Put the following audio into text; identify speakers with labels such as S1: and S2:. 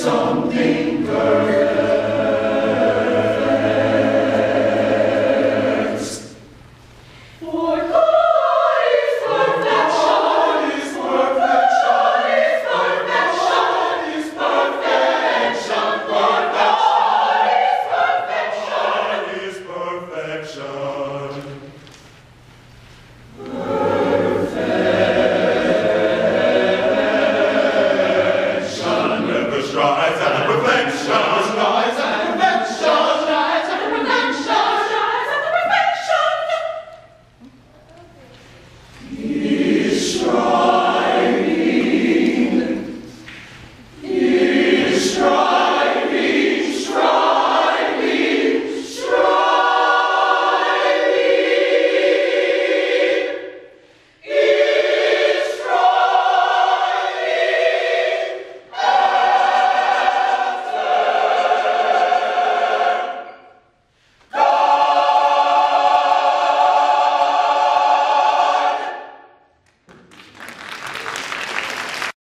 S1: something good. try.